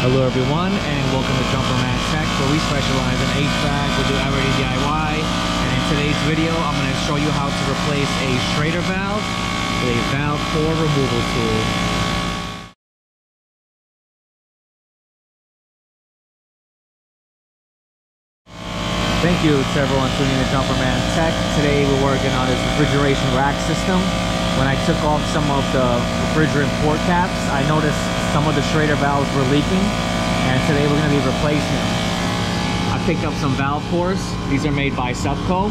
Hello everyone and welcome to Jumperman Tech where we specialize in HVAC, we do everything DIY and in today's video I'm going to show you how to replace a Schrader valve with a valve core removal tool. Thank you to everyone tuning in to Jumperman Tech. Today we're working on this refrigeration rack system. When I took off some of the refrigerant port caps, I noticed some of the Schrader valves were leaking and today we're going to be replacing them. I picked up some valve cores. These are made by Supco.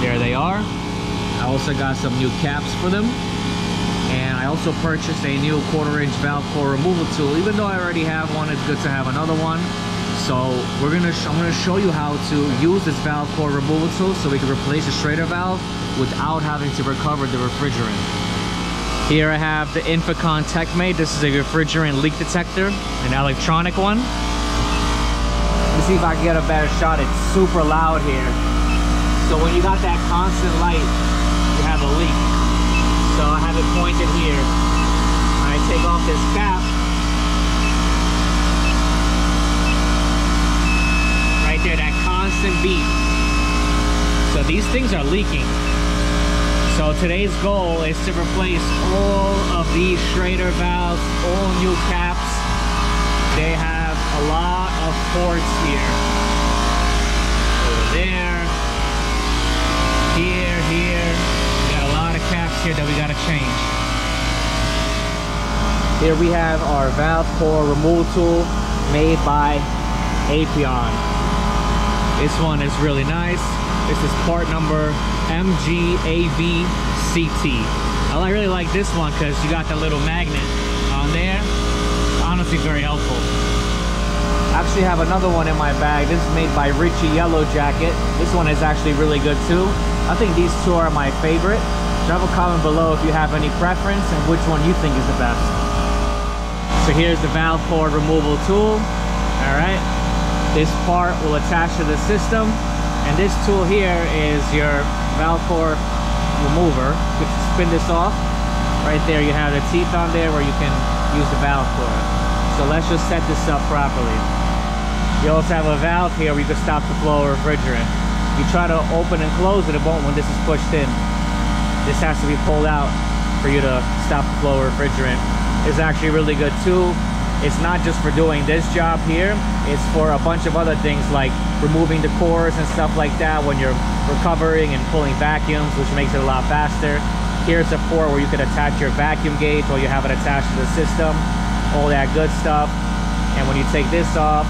There they are. I also got some new caps for them. And I also purchased a new quarter inch valve core removal tool. Even though I already have one, it's good to have another one. So we're gonna I'm gonna show you how to use this valve core removal tool so we can replace the Schrader valve without having to recover the refrigerant. Here I have the Inficon TEK-Mate. This is a refrigerant leak detector, an electronic one. Let's see if I can get a better shot. It's super loud here. So when you got that constant light, you have a leak. So I have it pointed here. I take off this cap, right there, that constant beep. So these things are leaking. So today's goal is to replace all of these Schrader valves, all new caps. They have a lot of ports here. Over there, here, here. We got a lot of caps here that we gotta change. Here we have our valve core removal tool made by Appion. This one is really nice. This is part number MGAVCT. I really like this one because you got the little magnet on there. Honestly, very helpful. I actually have another one in my bag. This is made by Ritchie Yellow Jacket. This one is actually really good too. I think these two are my favorite. Drop a comment below if you have any preference and which one you think is the best. So here's the valve core removal tool. All right. This part will attach to the system and this tool here is your valve core remover. You spin this off. Right there you have the teeth on there where you can use the valve core. So let's just set this up properly. You also have a valve here where you can stop the flow of refrigerant. You try to open and close it, it won't when this is pushed in. This has to be pulled out for you to stop the flow of refrigerant. It's actually really good too. It's not just for doing this job here, it's for a bunch of other things like removing the cores and stuff like that when you're recovering and pulling vacuums, which makes it a lot faster. Here's a port where you can attach your vacuum gauge while you have it attached to the system, all that good stuff. And when you take this off,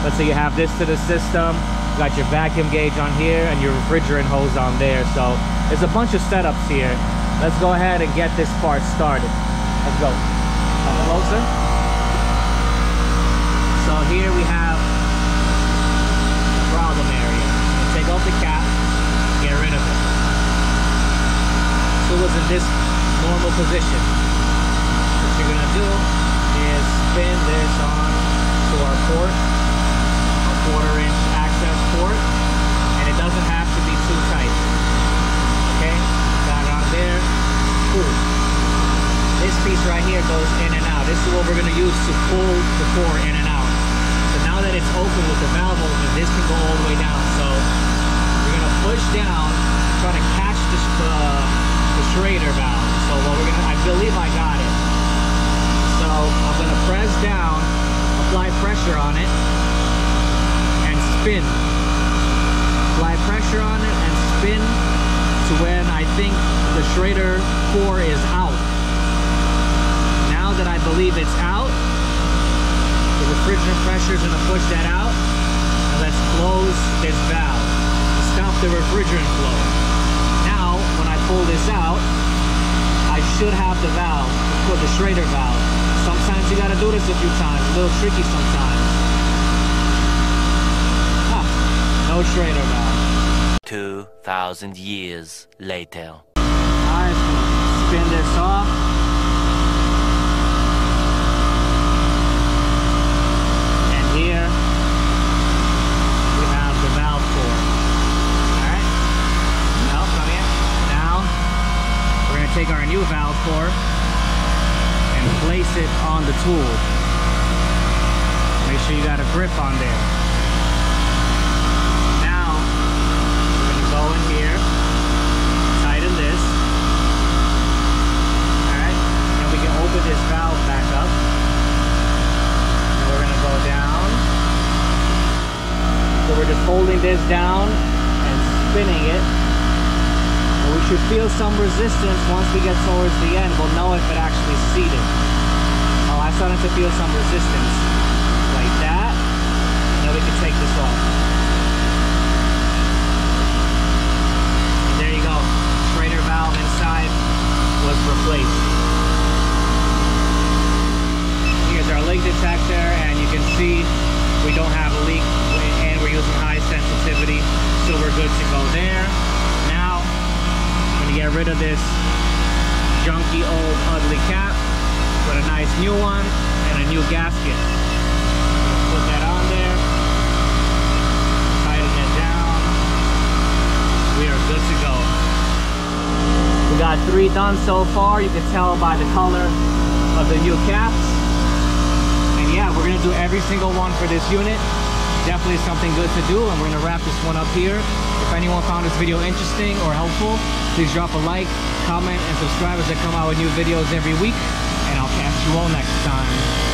let's say you have this to the system, you got your vacuum gauge on here and your refrigerant hose on there. So there's a bunch of setups here. Let's go ahead and get this part started. Let's go. Closer. So here we have the problem area. Take off the cap, get rid of it. Tool is in this normal position. What you're gonna do is spin this on to our port, a quarter inch access port, and it doesn't have to be too tight. Okay, got it on there, cool. This piece right here goes in and out. This is what we're gonna use to pull the core in and out. So now that it's open with the valve open, this can go all the way down. So we're gonna push down, try to catch the, uh, the Schrader valve. So what we're gonna, I believe I got it. So I'm gonna press down, apply pressure on it, and spin. Apply pressure on it and spin to when I think the Schrader core is out. Now that I believe it's out, refrigerant pressure is going to push that out. And let's close this valve to stop the refrigerant flow. Now, when I pull this out, I should have the valve, for the Schrader valve. Sometimes you got to do this a few times, a little tricky sometimes. Ah, no Schrader valve. 2,000 years later. Alright, spin this off. And here we have the valve core. Alright. Now, come here. Now, we're going to take our new valve core and place it on the tool. Make sure you got a grip on there. Now, we're gonna go in here, tighten this. Alright, and we can open this valve back up. And we're gonna go down. So we're just holding this down and spinning it. Should feel some resistance once we get towards the end. We'll know if it actually seated. Oh, I started to feel some resistance. Like that. Now we can take this off. And there you go. Schrader valve inside was replaced. Here's our leak detector and you can see we don't have a leak and we're using high sensitivity so we're good to go there. Now I'm gonna get rid of this junky old ugly cap with a nice new one and a new gasket. Put that on there, tighten it down. We are good to go. We got three done so far. You can tell by the color of the new caps. And yeah, we're gonna do every single one for this unit. Definitely something good to do, and we're gonna wrap this one up here. If anyone found this video interesting or helpful, please drop a like, comment, and subscribe as I come out with new videos every week. And I'll catch you all next time.